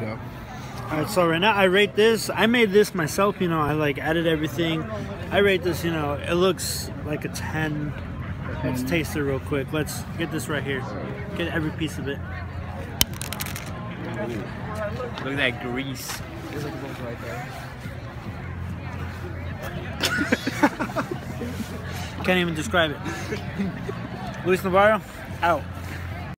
you go. All right, so right now I rate this. I made this myself. You know, I like added everything. I rate this. You know, it looks like a ten. Let's mm. taste it real quick. Let's get this right here. Get every piece of it. Look at that grease. Can't even describe it. Luis Navarro, out.